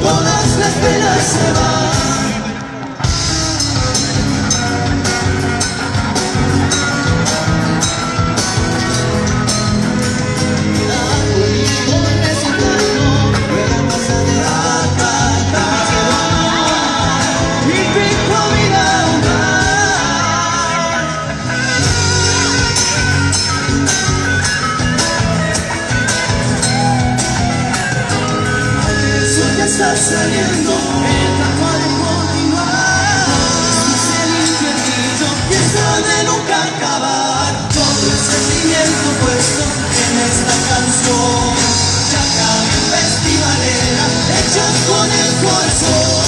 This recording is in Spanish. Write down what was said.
todas las penas se van. está saliendo en cual continuar es un infinito y de nunca acabar. Todo el sentimiento puesto en esta canción. Chaca festivalera hecha con el corazón.